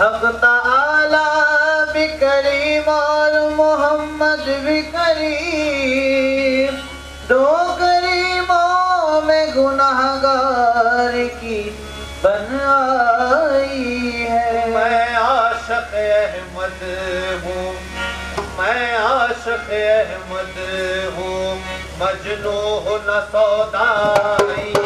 حق تعالی بھی کریم اور محمد بھی کریم۔ دو کریموں میں گناہ گار کی بن آئی ہے۔ میں عاشق احمد ہوں۔ میں عاشق احمد ہوں۔ مجنو نہ سودائی۔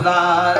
খবরদার